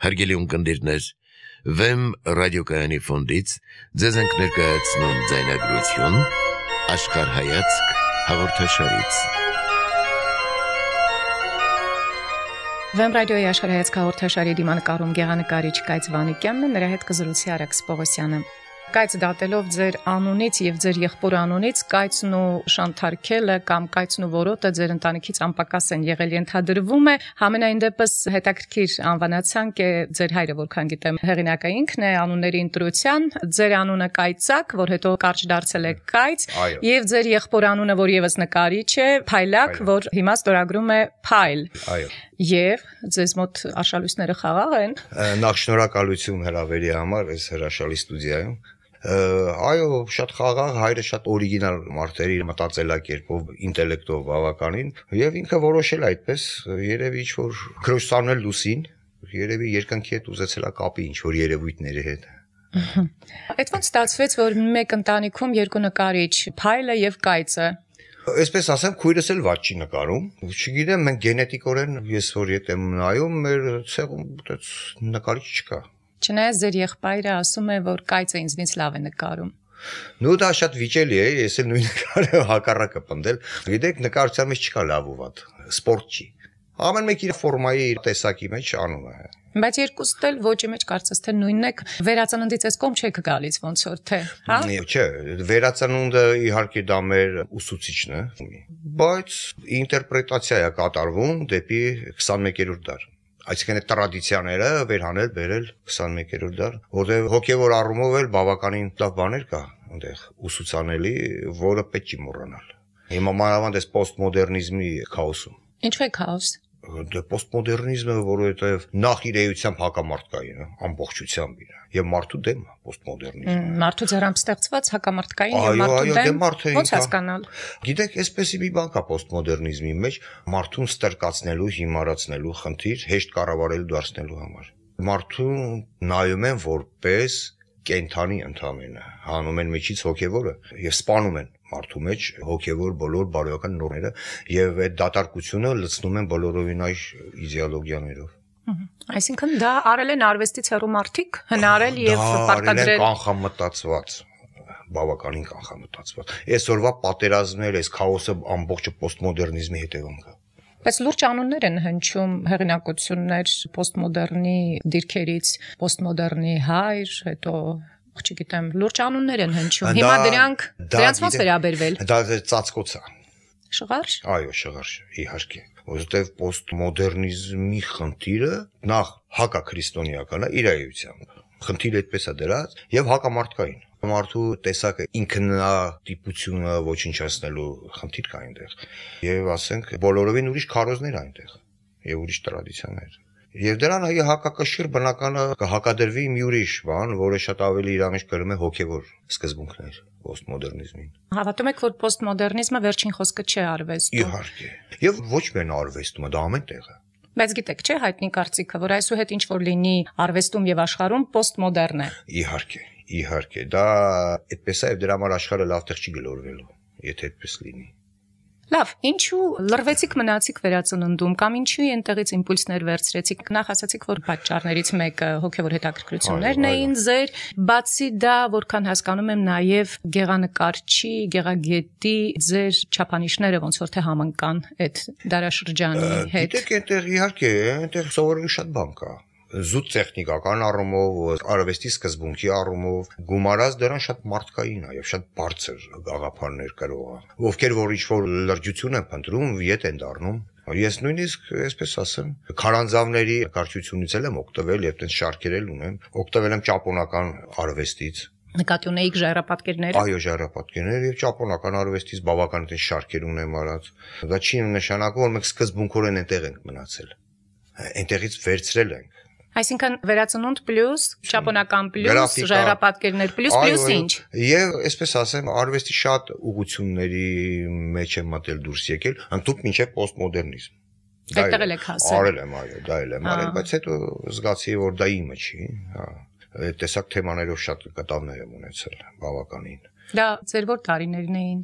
Հարգելի ունկնդիրներ, Վեմ ռադիոկայանի ֆոնդից ձեզ ենք ներկայացնում ձայնագրություն աշխարհ հայացք հաղորդաշարից։ Վեմ ռադիոյի աշխարհայացք հաղորդաշարի դիմանկարում գեղանկարիչ Կայծ Վանիկյանն է, նրա հետ կզրուցի Արաքս Պողոսյանը կայծ դատելով ձեր անունից եւ ձեր եղբոր անունից կայծն ու շանթարքելը կամ կայծն ու որոտը ձեր ընտանիքից անպակաս են եղել ենթադրվում է. Համենայն դեպս հետաքրքիր անվանացանք է ձեր հայրը որքան գիտեմ հեղինակը ինքն է անունների ընտրության ձեր անունը կայծակ որ հետո կարճ դարձել է կայծ եւ ձեր եղբոր անունը որ եւս նկարիչ է փայլակ որ հիմա ստորագրում է փայլ այո Եվ ձեզ մոտ արշալույսները խաղաղ են։ Նախ շնորհակալություն հրավերի համար այս հրաշալի ստուդիայում այո, շատ խաղաղ, հայրը շատ օրիգինալ մարդ էր իր մտածելակերպով, ինտելեկտով բավականին, եւ ինքը որոշել այդպես, երևի ինչ որ քրոստանն էլ լուսին, երևի երկնքի հետ ուզեցել է կապի ինչ որ երևույթների հետ։ Այդ ոնց ստացվեց, որ մեկ ընտանիքում երկու նկարիչ, Փայլը եւ Կայծը Այսպես ասեմ, քույրս էլ ված չի նկարում։ Չգիտեմ, մենք գենետիկորեն ես որ ետ եմ նայում, մեր ցեղում այդպես նկարիչ չկա։ Չնայած ձեր եղբայրը ասում է, որ կայծը ինձնից լավ է նկարում։ Նու դա շատ վիճելի է, ես էլ նույն նկարը հակառակը պնդել։ Գիտեք, նկարչության մեջ չկա լավ ու վատ, սպորտ չի։ Ամեն մեկ իր ֆորմայի, իր տեսակի մեջ անում է։ Բայց երկուստ էլ ոճի մեջ կարծես թե նույնն է վերածննդից այս կողմ չեք գալիս ոնց որ թե, հա? Չէ, վերածնունդը իհարկե դա մեր ուսուցիչն է, բայց ինտերպրետացիա է կատարվում դեպի 21-րդ դար այսինքն այդ տրադիցիաները վերհանել բերել 21-րդ դար, որտեղ հոգևոր առումով էլ բավականին լավ բաներ կա այնտեղ ուսուցանելի, որը պետք չի մոռանալ։ Հիմա մանավանդ էս պոստմոդեռնիզմի քաոսում։ Ինչու է քաոս? Դե պոստմոդեռնիզմը, որովհետև նախ իր էությամբ հակամարտկային է, ամբողջությամբ իր եւ մարդու դեմ պոստմոդեռնիզմը։ Մարդու ձեռամբ ստեղծված հակամարտկային եւ մարդու դեմ։ Ոնց հասկանալ։ Գիտեք, այսպեսի մի բան կա պոստմոդեռնիզմի մեջ մարդուն ստրկացնելու, հիմարացնելու խնդիր հեշտ կառավարելու դարձնելու համար։ Մարդուն նայում են որպես կենթանի ընդամենը, հանում են միջից հոգևորը եւ սպանում են մարդու մեջ հոգևոր բոլոր բարոյական նորմերը եւ այդ դատարկությունը լցնում են բոլորովին այ իդեոլոգիաներով Այսինքն դա արել են արվեստից հեռու մարդիկ, հնարել եւ պարտադրել կանխամտածված բավականին կանխամտածված։ Այսօրվա պատերազմները, այս քաոսը ամբողջը պոստմոդեռնիզմի հետևանք է։ Բայց լուրջ անուններ են հնչում հեղինակություններ պոստմոդեռնի դիրքերից, պոստմոդեռնի հայր, հետո չգիտեմ, լուրջ անուններ են հնչում։ Հիմա դրանք դրանց ոնց վերաբերվել։ Դա ծածկոց է։ Շղարշ։ Այո, շղարշ, իհարկե որովհետև պոստմոդեռնիզմի խնդիրը նախ հակաքրիստոնեական է իր այությամբ։ Խնդիրը այդպես է դրած եւ հակամարտկային մարդու տեսակը ինքնատիպությունը ոչնչացնելու խնդիր կա այնտեղ եւ ասենք բոլորովին ուրիշ քարոզներ այնտեղ եւ ուրիշ տրադիցիաներ Եվ դրան այ հակակշիռ բնականը կհակադրվի մի ուրիշ բան, որը շատ ավելի իր մեջ կրում է հոգևոր սկզբունքներ պոստմոդեռնիզմին։ Հավատում եք, որ պոստմոդեռնիզմը վերջին խոսքը չէ արվեստում։ Իհարկե։ Եվ ոչ միայն արվեստում, դա ամեն տեղ է։ Բայց գիտեք, չէ հայտնի կարծիքը, որ այսուհետ ինչ որ լինի արվեստում եւ աշխարհում պոստմոդեռն է։ Իհարկե, իհարկե, դա այդպես է, դրա համար աշխարհը լավ տեղ չի գլորվելու, եթե այդպես լինի։ Լավ, ինչու լրվեցիք մնացիք վերածննդում կամ ինչու այնտեղից իմպուլսներ վերցրեցիք։ Նախ ասացիք, որ պատճառներից մեկը հոգևոր հետաքրքրություններն էին ձեր, բացի դա, որքան հասկանում եմ, նաև գեղանկարչի, գեղագետի ձեր չափանիշները ոնց որ թե համընկան այդ դարաշրջանի հետ։ Գիտեք, այնտեղ իհարկե, այնտեղ սովորելու շատ բան կա զուտ տեխնիկական առումով, արվեստի սկզբունքի առումով գումարած դրան շատ մարդկային է եւ շատ բարձր գաղափարներ կրող է։ Ովքեր որ ինչ որ լրջություն են փնտրում, ետ են դառնում Ես նույնիսկ, այսպես ասեմ, քարանձավների կարճությունից եմ օգտվել եւ այդպես շարքերել ունեմ։ Օգտվել եմ ճապոնական արվեստից, Նկատի ունեիք ժայռապատկերները։ Այո, ժայռապատկերներ եւ ճապոնական արվեստից բավական այդպես շարքեր ունեմ արած։ Դա չի նշանակում, որ մենք սկզբունքորեն այնտեղ ենք մնացել։ Այնտեղից վերցրել ենք Այսինքն վերածնունդ պլյուս, ճապոնական պլյուս, ժայռապատկերներ պլյուս, պլյուս ինչ։ Եվ այսպես ասեմ, արվեստի շատ ուղությունների մեջ եմ մտել դուրս եկել, ընդཐུպ մինչև պոստմոդեռնիզմ։ Այդտեղ էլ եք հասել։ Արել եմ, այո, դա էլ եմ արել, բայց հետո զգացի, որ դա իմը չի, հա։ Այդ տեսակ թեմաներով շատ կտավներ եմ ունեցել, բավականին։ Դա ձեր որ տարիներն էին։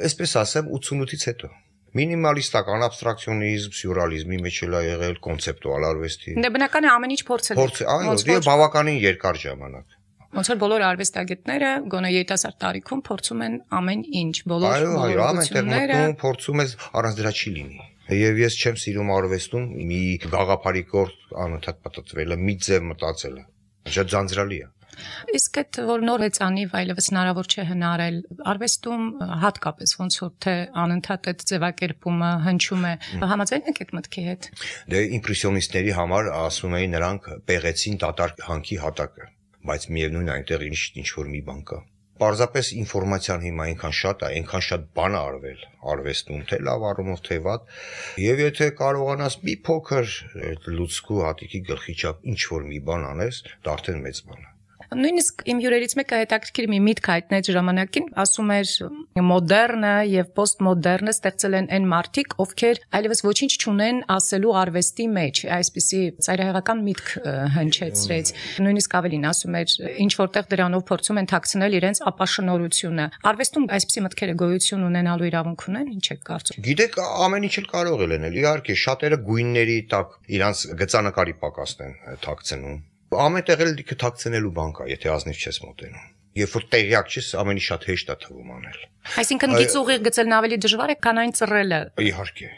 Այսպես ասեմ, 88-ից հետո Մինիմալիստական абստրակցիոնիզմ, սյուրռեալիզմի մեջ էլ է եղել կոնցեպտուալ արվեստի։ Դե բնական է ամեն ինչ փորձել։ Փորձ, այո, եւ բավականին երկար ժամանակ։ Ոնց որ բոլոր արվեստագետները գոնե երիտասարդ տարիքում փորձում են ամեն ինչ, բոլոր Այո, այո, ամենտեղ մտնում փորձում ես առանց դրա չի լինի։ Եվ ես չեմ սիրում արվեստում մի գաղափարի կորտ անընդհատ պատտվելը, մի ձև մտածելը։ Շատ ձանձրալի է։ Իսկ այդ որ նոր հեծանի այլևս հնարավոր չէ հնարել արվեստում հատկապես ոնց որ թե անընդհատ այդ ձևակերպումը հնչում է համաձայն եք այդ մտքի հետ Դե իմպրեսիոնիստների համար ասում էին նրանք պեղեցին դատարկ հանքի հատակը բայց միևնույն այնտեղ ինչ ինչ որ մի բան կա Պարզապես ինֆորմացիան հիմա այնքան շատ է, այնքան շատ բան արվել արվեստում, թե լավ առումով, թե վատ, եւ եթե կարողանաս մի փոքր լուցկու հատիկի գլխի չափ ինչ որ մի բան անես, դա արդեն մեծ բան է։ Նույնիսկ իմ հյուրերից մեկը հետաքրքիր մի միտք հայտնեց ժամանակին, ասում էր մոդեռնը եւ պոստմոդեռնը ստեղծել են այն մարդիկ, ովքեր այլևս ոչինչ չունեն ասելու արվեստի մեջ, այսպիսի ծայրահեղական միտք հնչեցրեց։ Նույնիսկ ավելին ասում էր, ինչ որտեղ դրանով փորձում են թաքցնել իրենց ապաշնորությունը։ Արվեստում այսպիսի մտքերը գոյություն ունենալու իրավունք ունեն, ինչ եք կարծում։ Գիտեք, ամեն ինչ էլ կարող է լինել։ Իհարկե, շատերը գույնների տակ իրանց գծանակարի պակասն են թաքցնում ամենտեղ էլ դիքը թաքցնելու բան կա, եթե ազնիվ չես մոտենում։ Երբ որ տեղյակ չես, ամենի շատ հեշտ է թվում անել։ Այսինքն գիծ ուղիղ գծելն ավելի դժվար է, քան այն ծռելը։ Իհարկե։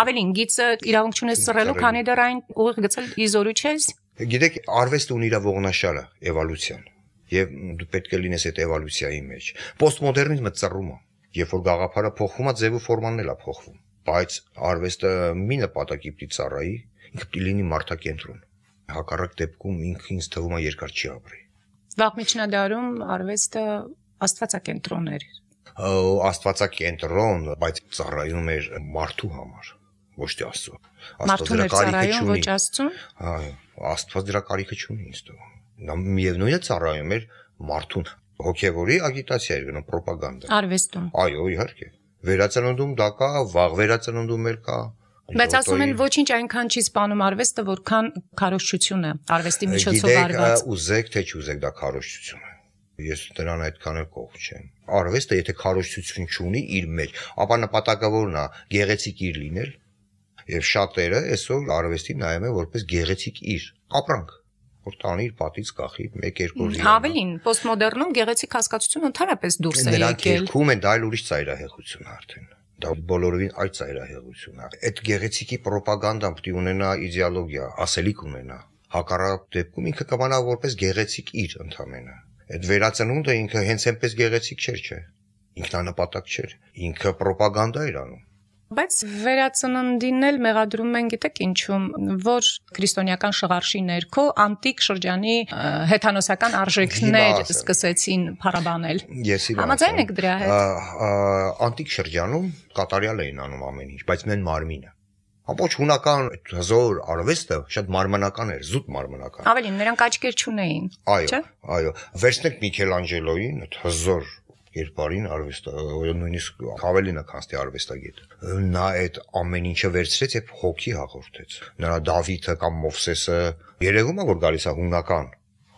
Ավելին գիծը իրավունք չունես ծռելու, քանի դեռ այն ուղիղ գծել իզորու չես։ Գիտեք, արվեստը ունի իր ողնաշարը, էվոլյուցիան։ Եվ դու պետք է լինես այդ էվոլյուցիայի մեջ։ Պոստմոդեռնիզմը ծռում է։ Երբ որ գաղափարը փոխվում է, ձևը ֆորմանն էլ է փոխվում։ Բայց արվեստը մի նպատակի պիտի ծառայի, ինքը պիտի լինի մարդակենտրոն հակառակ դեպքում ինքը ինձ թվում է երկար չի ապրի։ Վաղ միջնադարում արվեստը աստվածակենտրոն էր։ Աստվածակենտրոն, բայց ծառայում էր մարդու համար, ոչ թե Աստծո։ Աստված դրա կարիքը չունի։ Ոչ Աստծուն։ Այո, Աստված դրա կարիքը չունի ինձ թվում։ Նա միևնույնը ծառայում էր մարդուն հոգևորի ագիտացիա էր գնում ռոպագանդա։ Արվեստում։ Այո, իհարկե։ Վերածննդում դա կա, վաղ վերածննդում էլ կա, Բայց ասում են ոչինչ այնքան չի սپانում արվեստը, որքան քարոշչությունը, արվեստի միջոցով արված։ Գիտեք, ուզեք թե չուզեք, դա քարոշչություն է ես դրան այդքան էլ կող չեմ։ Արվեստը եթե քարոշչություն չունի իր մեջ, ապա նպատակավորն է գեղեցիկ իր լինել։ Եվ շատերը այսօր արվեստին նայում են որպես գեղեցիկ իր ապրանք որ տանի իր պատից կախի 1-2 ժամ։ Հավելին, պոստմոդեռնում գեղեցիկ հասկացությունը ընդհանրապես դուրս է եկել։ Նրանք երկում են, դա այլ ուրիշ ծայրահեղություն արդեն դա բոլորովին այդ է։ Այդ գեղեցիկի ռոպագանդան պետք է ունենա իդեոլոգիա, ասելիք ունենա։ Հակառակ դեպքում ինքը կմնա որպես գեղեցիկ իր ընդամենը։ Այդ վերածնունդը ինքը հենց այնպես գեղեցիկ չէր, չէ։ Ինքնանպատակ չէր։ Ինքը ռոպագանդա էր անում Բայց վերածննդին էլ մեղադրում են, գիտեք ինչու՞մ, որ քրիստոնեական շղարշի ներքո անտիկ շրջանի հեթանոսական արժեքներ սկսեցին փառաբանել։ Համաձայն եք դրա հետ։ Անտիկ շրջանում կատարյալ էին անում ամեն ինչ, բայց մեն մարմինը Ամբողջ հունական հզոր արվեստը շատ մարմնական էր, զուտ մարմնական։ Ավելին, նրանք աչքեր չունեին, չէ՞։ Այո, այո։ Վերցնեք Միքելանջելոյին, այդ հզոր երկարին արվեստը, նույնիսկ ավելին է քանստի արվեստագետ։ Նա այդ ամեն ինչը վերցրեց եւ հոգի հաղորդեց։ Նրա Դավիթը կամ Մովսեսը երևում է որ գալիս է հունական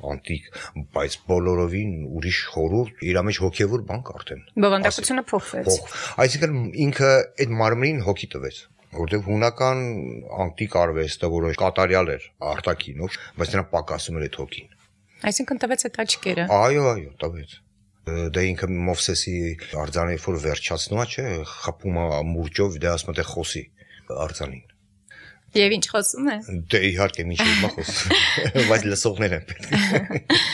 անտիկ, բայց բոլորովին ուրիշ խորուրդ իր մեջ հոգևոր բան կա արդեն։ Բովանդակությունը փոխվեց։ Այսինքն ինքը այդ մարմնին հոգի տվեց որտեղ հունական անտիկ արվեստը, որը կատարյալ էր արտակինով, բայց նրան պակասում էր այդ հոգին։ Այսինքն տվեց այդ աչքերը։ Այո, այո, տվեց դա ինքը Մովսեսի արձանը երբ որ վերջացնում է, չէ, խփում է մուրճով, դա ասում է խոսի արձանին։ Եվ ինչ խոսում է։ Դե իհարկե ինչ հիմա խոսում, բայց լսողներ են պետք։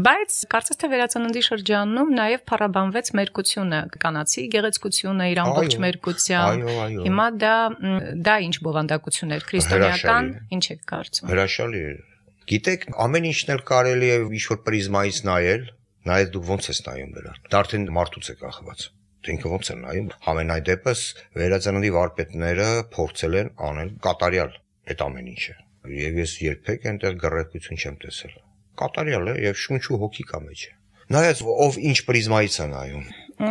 Բայց կարծես թե վերածննդի շրջանում նաև փառաբանվեց մերկությունը, կանացի գեղեցկությունը իր ամբողջ մերկությամբ։ Հիմա դա դա ինչ բովանդակություն էր քրիստոնեական, ինչ եք կարծում։ Հրաշալի է։ Գիտեք, ամեն ինչն էլ կարելի է ինչ որ պրիզմայից նայել, նայես դու ոնց ես նայում դրան։ Դա արդեն մարդուց է կախված թե ինքը ոնց է նայում։ Համենայն դեպս վերածննդի վարպետները փորձել են անել կատարյալ այդ ամեն ինչը։ Եվ ես երբեք այնտեղ գռեկություն չեմ տեսել։ Կատարյալ է եւ շունչ ու հոգի կա մեջը։ Նայած ով ինչ պրիզմայից է նայում։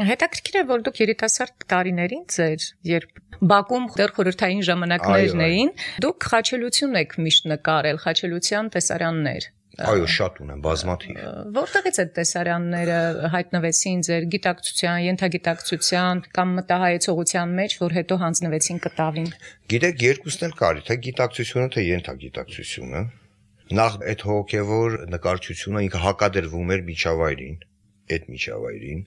Հետաքրքիր է, որ դուք երիտասարդ տարիներին ձեր, երբ Բաքում դեռ խորհրդային ժամանակներն էին, դուք խաչելություն եք միշտ նկարել, խաչելության տեսարաններ Այո, շատ ունեմ, բազմաթիվ։ Որտեղից այդ տեսարանները հայտնվեցին ձեր գիտակցության, ենթագիտակցության կամ մտահայեցողության մեջ, որ հետո հանձնվեցին կտավին։ Գիտեք, երկուսն էլ կարի, թե գիտակցությունը, թե ենթագիտակցությունը։ Նախ այդ հոգևոր նկարչությունը ինքը հակադրվում էր միջավայրին այդ միջավայրին,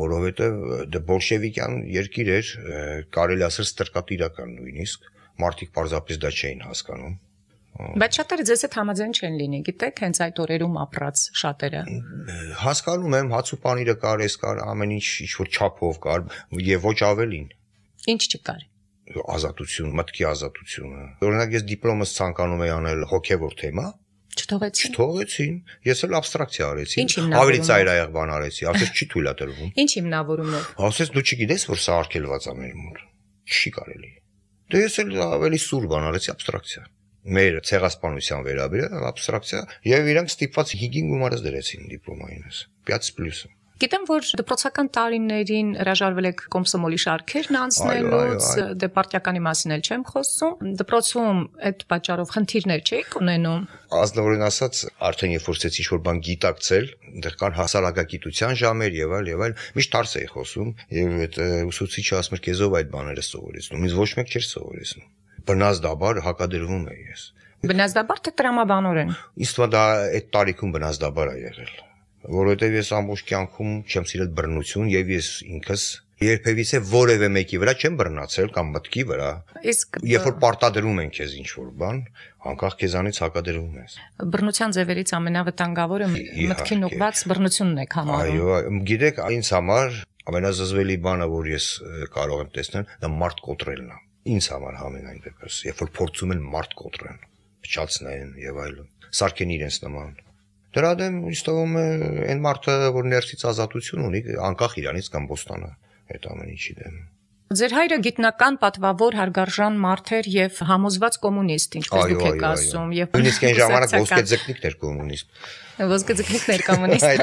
որովհետև դե բոլշևիկյան երկիր էր, կարելի ասել ստրկատիրական նույնիսկ, մարդիկ պարզապես դա չէին հասկանում Բայց շատերը ձեզ հետ համաձայն չեն լինի, գիտեք, հենց այդ օրերում ապրած շատերը։ Հասկանում եմ, հաց ու պանիրը կար, էս կար, ամեն ինչ ինչ որ չափով կար եւ ոչ ավելին։ Ինչ չկար ազատություն, մտքի ազատությունը։ Օրինակ ես դիպլոմս ցանկանում եի անել հոգեվոր թեմա, չթողեցին։ Չթողեցին։ Ես էլ աբստրակցիա արեցի։ Ավելի ծայրահեղ բան արեցի, ասես չի թույլատրվում։ Ինչ հիմնավորումով։ Ասես դու չգիտես, որ սա արկելված է մեր մոտ։ Չի կարելի։ Դե ես էլ ավելի սուր բան արեցի աբստրակցիա մեր ցեղասպանության վերաբերյալ աբստրակցիա եւ իրանք ստիպված 5 գումարը դրեցին դիպլոմայինս 5+։ Գիտեմ, որ դպրոցական տարիներին հրաժարվել եք կոմսոմոլի շարքերն անցնելուց, դե պարտիականի մասին էլ չեմ խոսում։ Դպրոցում այդ պատճառով խնդիրներ չէիք ունենում։ Ազնվորեն ասած, արդեն երբ որ ցեցի ինչ-որ բան գիտակցել, այնտեղ կան հասարակագիտության ժամեր եւ այլ եւ այլ, միշտ դարս էի խոսում եւ այդ ուսուցիչը ասում էր քեզով այդ բաները սովորեցնում։ Ինձ ոչ մեկ չէր սովորեցնում բնազդաբար հակադրվում է ես։ Բնազդաբար թե տրամաբանորեն։ Իսկ դա այդ տարիքում բնազդաբար է եղել, որովհետև ես ամբողջ կյանքում չեմ սիրել բռնություն եւ ես ինքս երբևիցե որևէ մեկի վրա չեմ բռնացել կամ մտքի վրա։ Իսկ երբ որ պարտադրում են քեզ ինչ որ բան, անկախ քեզանից հակադրվում ես։ Բռնության ձևերից ամենավտանգավորը մտքին ուղված բռնությունն է համարում։ Այո, գիտեք, ինձ համար ամենազզվելի բանը, որ ես կարող եմ տեսնել, դա մարդ կոտրելն է ինձ համար համենայն դեպս, երբ որ փորձում են մարդ կոտրեն, փչացնեն եւ այլն, սարքեն իրենց նման։ Դրա դեմ ինձ թվում է այն մարդը, որ ներսից ազատություն ունի, անկախ իրանից կամ բոստանը, այդ ամեն ինչի դեմ։ Ձեր հայրը գիտնական պատվավոր հարգարժան մարդ էր եւ համոզված կոմունիստ, ինչպես դուք եք ասում, եւ նույնիսկ այն ժամանակ ոսկե ձկնիկներ կոմունիստ։ Ոսկե ձկնիկներ կոմունիստ։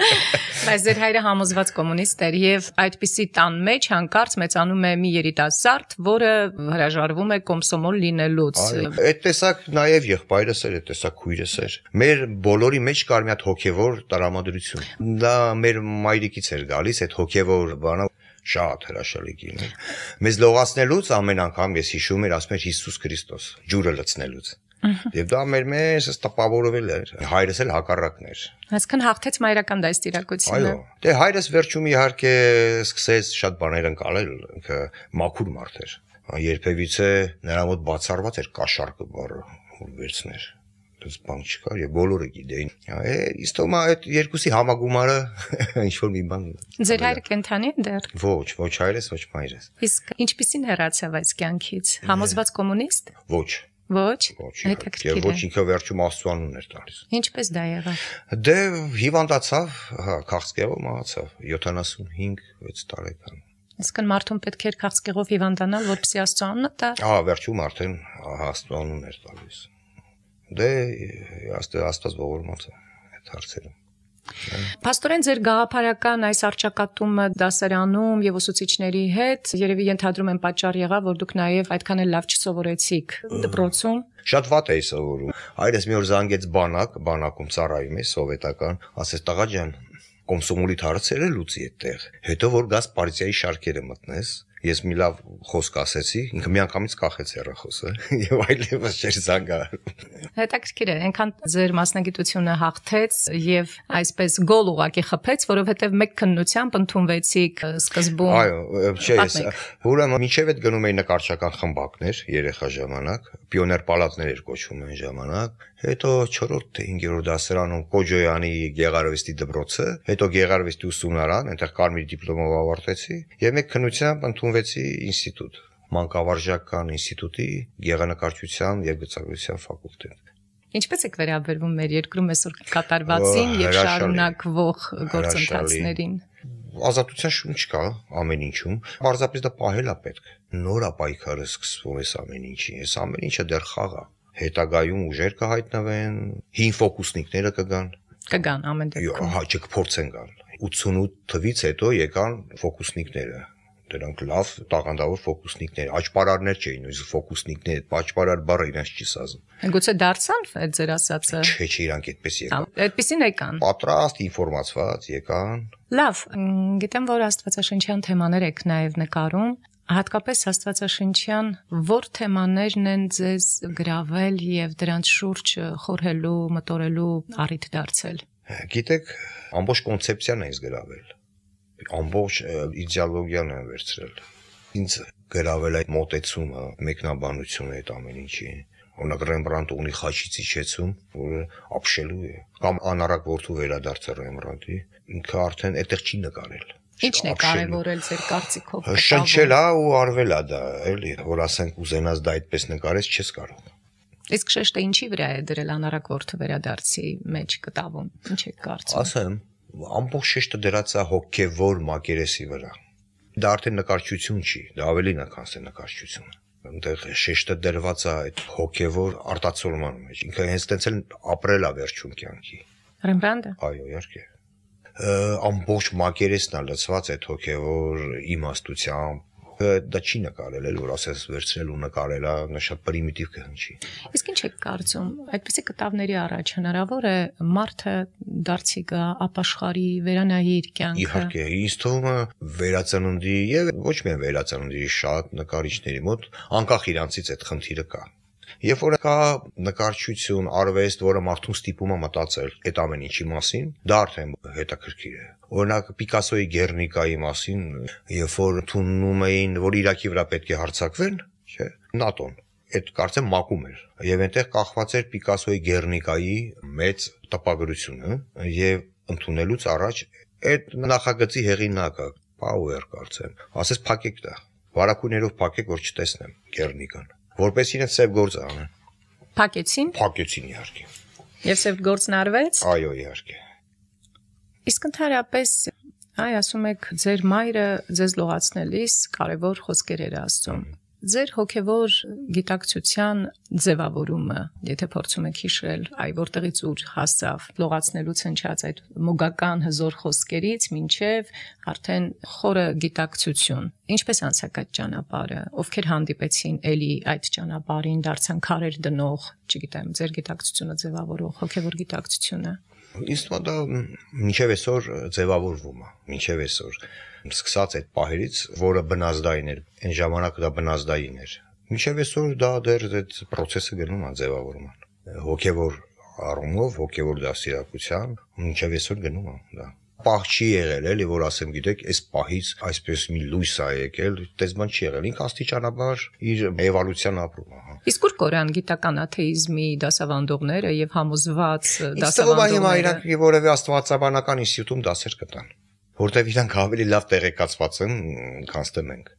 Բայց ձեր հայրը համոզված կոմունիստ էր եւ այդպիսի տան մեջ հանկարծ մեծանում է մի երիտասարդ, որը հրաժարվում է կոմսոմոլ լինելուց։ Այդ տեսակ նաեւ եղբայրս էր, այդ տեսակ քույրս էր։ Մեր բոլորի մեջ կար մի հատ հոգեվոր տրամադրություն։ Դա մեր մայրիկից էր գալիս այդ հոգեվոր բանը շատ հրաշալի գին էր։ Մեզ լողացնելուց ամեն անգամ ես հիշում եմ, ասում էր Հիսուս Քրիստոս, ջուրը լցնելուց։ Եվ դա մեր մեջ տպավորվել էր։ Հայրս էլ հակառակն էր։ Այսքան հաղթեց մայրական դաստիարակությունը։ Այո։ Դե հայրս վերջում իհարկե սկսեց շատ բաներ ընկալել, ինքը մաքուր մարդ էր։ Երբևիցե նրա մոտ բացառված էր կաշարկը բառը վերցներ այդպես բան չկար եւ բոլորը գիտեին։ Է, իսկ է այդ երկուսի համագումարը ինչ որ մի բան։ Ձեր հայրը կենթանի է դեռ։ Ոչ, ոչ հայրս, ոչ մայրս։ Իսկ ինչպեսին հեռացավ այս կյանքից։ Համոզված կոմունիստ։ Ոչ։ Ոչ։ Հետաքրքիր։ Եվ ոչ ինքը վերջում աստուանուն էր տալիս։ Ինչպես դա եղավ։ Դե հիվանդացավ, հա, քաղցկեղով մահացավ 75-6 տարեկան։ Իսկն մարդուն պետք էր քաղցկեղով հիվանդանալ, որպեսզի աստուանունը տա։ Ահա, վերջում արդեն աստուանուն էր տալիս։ Դե աստված ողորմած է այդ հարցերում։ Պաստորեն ձեր գաղափարական այս արճակատումը դասարանում եւ ուսուցիչների հետ երևի ենթադրում եմ պատճառ եղավ, որ դուք նաեւ այդքան էլ լավ չսովորեցիք դպրոցում։ Շատ վատ էի սովորում։ Հայրս մի օր զանգեց բանակ, բանակում ծառայում է սովետական, ասեց տղա ջան, կոմսոմոլի հարցերը լուծի այդտեղ։ Հետո որ գաս պարտիայի շարքերը մտնես, ես մի լավ խոսք ասեցի, ինքը միանգամից կախեց հեռախոսը եւ այլևս չէր զանգահարում։ Հետաքրքիր է, այնքան ձեր մասնագիտությունը հաղթեց եւ այսպես գոլ ուղակի խփեց, որովհետեւ մեկ քննությամբ ընդունվեցիք սկզբում։ Այո, չէ, ես ուրեմն միջև այդ գնում էի նկարչական խմբակներ երեխա ժամանակ, պիոներ պալատներ էր կոչվում այն ժամանակ, հետո 4-րդ թե 5-րդ դասարանում Կոջոյանի Գեղարվեստի դպրոցը, հետո Գեղարվեստի ուսումնարան, այնտեղ կարմիր դիպլոմով ավարտեցի եւ մեկ քննությամբ ընդունվեցի ինստիտուտ մանկավարժական ինստիտուտի գեղանկարչության եւ գծագրության ֆակուլտետ։ Ինչպես եք վերաբերվում մեր երկրում այսօր կատարվածին եւ շարունակվող գործընթացներին։ Ազատության շունչ կա ամեն ինչում։ Պարզապես դա պահել է պետք։ Նոր է պայքարը սկսվում է ամեն ինչի։ Այս ամեն ինչը դեռ խաղ է։ Հետագայում ուժեր կհայտնվեն, հին ֆոկուսնիկները կգան։ Կգան ամեն դեպքում։ Հա, չկփորձեն գալ։ 88 թվից հետո եկան ֆոկուսնիկները Դրանք լավ տաղանդավոր ֆոկուսնիկներ, աճպարարներ չէին, նույնիսկ ֆոկուսնիկներ, աճպարար բառը իրենց չի սազում։ Գուցե դարձան այդ ձեր ասածը։ Չէ, չէ, իրանք այդպես եկան։ Այդպեսին եկան։ Պատրաստ, ինֆորմացված եկան։ Լավ, գիտեմ, որ աստվածաշնչյան թեմաներ եք նաև նկարում, հատկապես աստվածաշնչյան որ թեմաներն են ձեզ գրավել եւ դրանց շուրջ խորհելու, մտորելու առիթ դարձել։ Գիտեք, ամբողջ կոնցեպցիան է ինձ գրավել ամբողջ իդեալոգիան եմ վերցրել։ Ինձ գրավել այդ մոտեցումը, մեկնաբանությունը այդ ամեն ինչի։ Օրինակ Ռեմբրանդտ ունի խաչիցի չեցում, որը ապշելու է, կամ անարակ որդու վերադարձը Ռեմբրանդտի, ինքը արդեն այդտեղ չի նկարել։ Ինչն է կարևորել ձեր կարծիքով։ Շնչել է ու արվել է դա, էլի, որ ասենք ուզենաս դա այդպես նկարես չես կարող։ Իսկ շեշտը ինչի վրա է դրել անարակ որդու վերադարձի մեջ կտավում։ Ինչ է կարծում։ Ասեմ, ամբողջ շեշտը դրած է հոգեվոր մակերեսի վրա։ Դա արդեն նկարչություն չի, դա ավելին է քան նկարչություն։ Այնտեղ շեշտը դրված է այդ հոգեվոր արտացոլման մեջ։ Ինքը հենց տենց էլ ապրել է վերջում կյանքի։ Ռեմբրանդը։ Այո, իհարկե ամբողջ մակերեսն է լցված այդ հոգեվոր իմաստությամբ, դա չի նկարել էլ որ ասես վերցրել ու նկարել նա շատ պրիմիտիվ կհնչի իսկ ինչ եք կարծում այդպեսի կտավների առաջ հնարավոր է մարդը դարձի գա ապաշխարի վերանայի իր կյանքը? Իհարկե ինձ թվում է վերածննդի եւ ոչ միայն վերածննդի շատ նկարիչների մոտ անկախ իրանցից այդ խնդիրը կա Երբ որ կա նկարչություն, արվեստ, որը մարդուն ստիպում է մտածել այդ ամեն ինչի մասին, դա արդեն հետաքրքիր է։ Օրինակ Պիկասոյի Գերնիկայի մասին, երբ որ թունում էին, որ Իրաքի վրա պետք է հարձակվեն, չէ, ՆԱՏՕ-ն այդ կարծեմ մակում էր եւ այնտեղ կախված էր Պիկասոյի Գերնիկայի մեծ տպագրությունը եւ ընդունելուց առաջ այդ նախագծի հեղինակը Պաուեր կարծեմ ասես փակեք դա վարակույներով փակեք որ չտեսնեմ Գերնիկան որպես իրեն սև գործ անեն։ Փակեցին։ Փակեցին իհարկե։ Եվ սև գործն արվեց։ Այո, իհարկե։ Իսկ ընդհանրապես այ ասում եք ձեր մայրը ձեզ լողացնելիս կարևոր խոսքեր էր ասում։ Ձեր հոգևոր գիտակցության ձևավորումը, եթե փորձում եք հիշել, այ որտեղից ուր հասավ լողացնելուց հնչած այդ մոգական հզոր խոսքերից մինչև արդեն խորը գիտակցություն։ Ինչպես անցակ այդ ճանապարհը, ովքեր հանդիպեցին էլի այդ ճանապարհին, դարձան քարեր դնող, չգիտեմ, ձեր գիտակցությունը ձևավորող հոգևոր գիտակցությունը։ Թվում է դա մինչև այսօր ձևավորվում է, մինչև այսօր սկսած այդ պահերից, որը բնազդային էր, այն ժամանակ դա բնազդային էր։ Մինչև այսօր դա դեռ այդ process-ը գնում է ձևավորման։ Հոգևոր առումով, հոգևոր դասիրակության, մինչև այսօր գնում է դա պահ չի եղել, էլի որ ասեմ, գիտեք, այս պահից այսպես մի լույս ա եկել, դες բան չի եղել։ Ինքը աստիճանաբար իր էվոլյուցիան ապրում է, հա։ Իսկ ուր կորան գիտական աթեիզմի դասավանդողները եւ համոզված դասավանդողները։ հիմա իրանք որևէ աստվածաբանական ինստիտուտում դասեր կտան որտեվ իրանք ավելի լավ տեղեկացված են, քան ստե մենք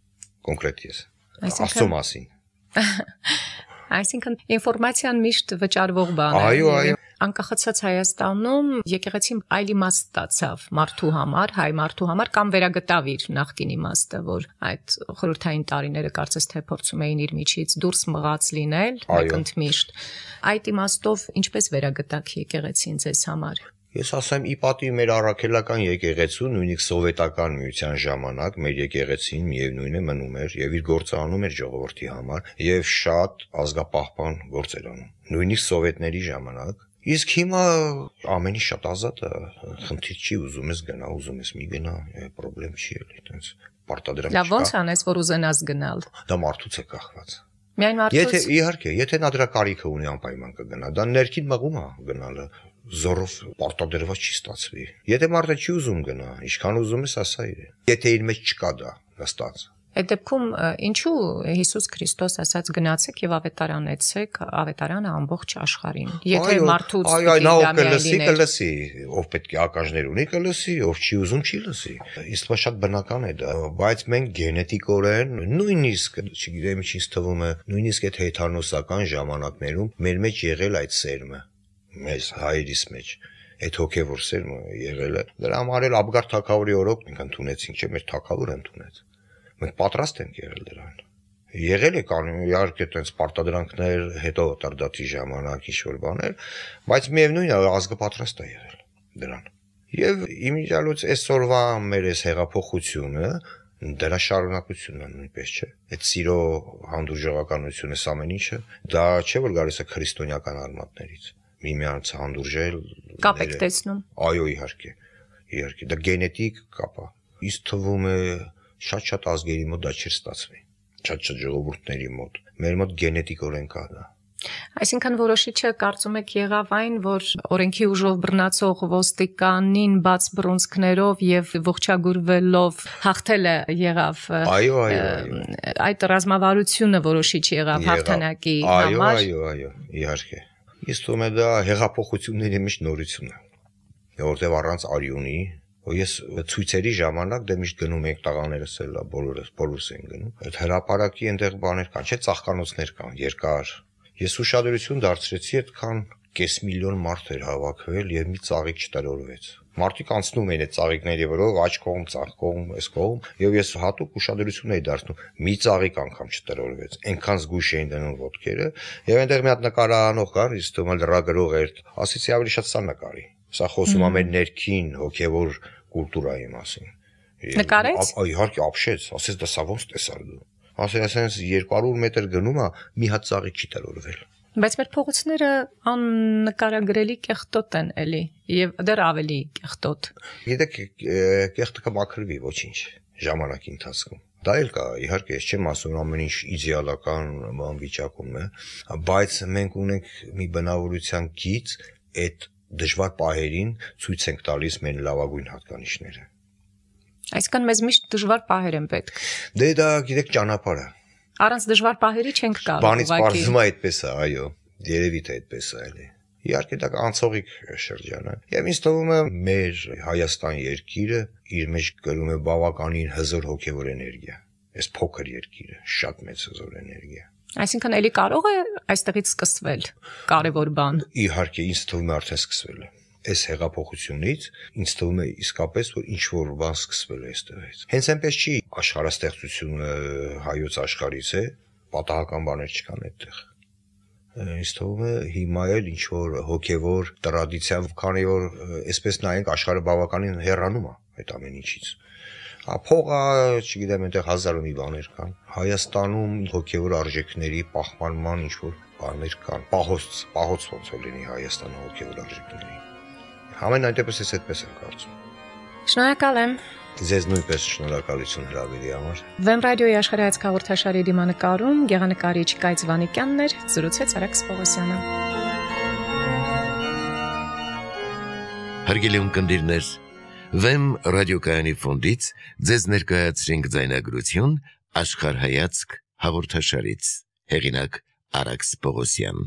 կոնկրետ ես։ Աստծո մասին։ Այսինքն ինֆորմացիան միշտ վճարվող բան է։ Այո, այո։ Անկախացած Հայաստանում եկեղեցին այլ իմաստ ստացավ մարդու համար, հայ մարդու համար կամ վերագտավ իր նախկին իմաստը, որ այդ խորհրդային տարիները կարծես թե փորձում էին իր միջից դուրս մղած լինել, մեկընդմիշտ։ Այդ իմաստով ինչպես վերագտակ եկեղեցին ձեզ համար։ Ես ասեմ, ի պատիվ մեր առաքելական եկեղեցու, նույնիսկ սովետական միության ժամանակ մեր եկեղեցին միևնույն է մնում էր եւ իր գործը անում էր ժողովրդի համար եւ շատ ազգապահպան գործեր անում։ Նույնիսկ սովետների ժամանակ Իսկ հիմա ամենի շատ ազատ է, խնդիր չի, ուզում ես գնա, ուզում ես մի գնա, պրոբլեմ չի էլի, այտենց պարտադրանք չկա։ Լավ, ո՞նց անես, որ ուզենաս գնալ։ Դա մարդուց է կախված։ Միայն մարդուց։ Եթե իհարկե, եթե նա դրա կարիքը ունի անպայման կգնա, դա ներքին մղում է գնալը զորով պարտադրված չի ստացվի։ Եթե մարդը չի ուզում գնա, ինչքան ուզում ես ասա իրեն։ Եթե իր մեջ չկա դա, նստած։ Այդ դեպքում ինչու Հիսուս Քրիստոս ասաց գնացեք եւ ավետարանեցեք ավետարանը ամբողջ աշխարհին։ Եթե մարդուց այո, այո, նա կլսի, կլսի, ով պետք է ակաժներ ունի, կլսի, ով չի ուզում, չի լսի։ Իսկ շատ բնական է դա, բայց մենք գենետիկորեն նույնիսկ, չգիտեմ, ինչ թվում է, նույնիսկ այդ հեթանոսական ժամանակներում մեր մեջ եղել այդ սերմը մեզ հայերիս մեջ այդ հոգևոր սերմը եղել է դրա համար էլ Աբգար թակավորի օրոք մենք ընդունեցինք չէ մեր թակավոր ընդունեց մենք պատրաստ ենք եղել դրան եղել է կան իհարկե այդպես պարտադրանքներ հետո տարդատի ժամանակ ինչ որ բաներ բայց միևնույն է ազգը պատրաստ է եղել դրան եւ իմիջիալոց այսօրվա մեր այս հեղափոխությունը դրա շարունակությունն է նույնպես չէ այդ սիրո հանդուրժողականությունը ամեն ինչը դա չէ որ գալիս է քրիստոնեական արմատներից միմյանց հանդուրժել կապ եք տեսնում այո իհարկե իհարկե դա գենետիկ կապ է իսկ թվում է շատ-շատ ազգերի մոտ դա չի ստացվի շատ-շատ ժողովուրդների մոտ մեր մոտ գենետիկ օրենք է դա Այսինքն որոշիչը կարծում եք եղավ այն, որ օրենքի ուժով բռնացող ոստիկանին բաց բռունցքներով եւ ողջագուրվելով հաղթելը եղավ։ Այո, այո, այո։ Այդ ռազմավարությունը որոշիչ եղավ հաղթանակի համար։ Այո, այո, այո, իհարկե։ Իսկ է դա հեղափոխությունների մեջ նորություն է։ Որտեւ առանց արյունի ես ցույցերի ժամանակ դե միշտ գնում ենք տղաներս էլ բոլորս բոլորս են գնում այդ հրաապարակի այնտեղ բաներ կան չէ ծաղկանոցներ կան երկար Ես ուշադրություն դարձրեցի այդքան կես միլիոն մարդ էր հավաքվել եւ մի ծաղիկ չտրորվեց։ Մարդիկ անցնում էին այդ ծաղիկների վրով, աչ կողմ, ցախ կողմ, այս կողմ, եւ ես հատուկ ուշադրություն էի դարձնում։ Մի ծաղիկ անգամ չտրորվեց։ Այնքան զգույշ էին դնում ոտքերը, եւ այնտեղ մի հատ նկարահանող կար, իսկ թվում է լրագրող էր, ասեցի ավելի շատ սա նկարի։ Սա խոսում է մեր ներքին հոգեվոր կուլտուրայի մասին։ Նկարեց։ Իհարկե, ապշեց, ասես դա սա ոնց տեսար դու ասել ասենց 200 մետր գնում է մի հատ ծաղի չի տրորվել բայց մեր փողոցները աննկարագրելի կեղտոտ են էլի եւ դեռ ավելի կեղտոտ գիտեք կեղտը կմաքրվի ոչինչ ժամանակի ընթացքում դա էլ կա իհարկե ես չեմ ասում ամեն ինչ իդեալական բան վիճակում է բայց մենք ունենք մի բնավորության գից այդ դժվար պահերին ցույց ենք տալիս մեր լավագույն հատկանիշները Այսինքն մեզ միշտ դժվար պահեր են պետք։ Դե դա գիտեք ճանապարհը։ Առանց դժվար պահերի չենք կարող Բանից բարձում է այդպես է, այո։ Երևի թե այդպես է էլի։ Իհարկե դա անցողիկ շրջան է։ Եվ ինձ թվում է մեր Հայաստան երկիրը իր մեջ կրում է բավականին հզոր հոգևոր էներգիա։ Այս փոքր երկիրը շատ մեծ հզոր էներգիա։ Այսինքն էլի կարող է այստեղից սկսվել կարևոր բան։ Իհարկե, ինձ թվում է արդեն սկսվել է այս հեղափոխությունից ինձ թվում է իսկապես որ ինչ որ բան սկսվել է այստեղից։ Հենց այնպես չի աշխարհաստեղծությունը հայոց աշխարհից է, պատահական բաներ չկան այդտեղ ինձ թվում է հիմա էլ ինչ որ հոգևոր տրադիցիա, քանի որ այսպես նայենք աշխարհը բավականին հեռանում է այդ ամեն ինչից։ Փողը, չգիտեմ, այնտեղ հազար ու մի բաներ կան։ Հայաստանում հոգևոր արժեքների պահպանման ինչ որ բաներ կան։ Պահոց, պահոց ոնց որ լինի Հայաստանը հոգևոր արժեքների Ամեն այնտեղս էս այդպես եմ կարծում։ Շնորհակալ եմ։ Ձեզ նույնպես շնորհակալություն հրավերի համար։ Վեմ ռադիոյի աշխարհայց հաղորդաշարի դիմանկարում գեղանկարիչ Կայծ Վանիկյանն էր, զրուցեց Արաքս Պողոսյանը։ Հարգելի ունկնդիրներ, Վեմ ռադիոկայանի ֆոնդից ձեզ ներկայացրինք ձայնագրություն աշխարհայացք հաղորդաշարից։ Հեղինակ Արաքս Պողոսյան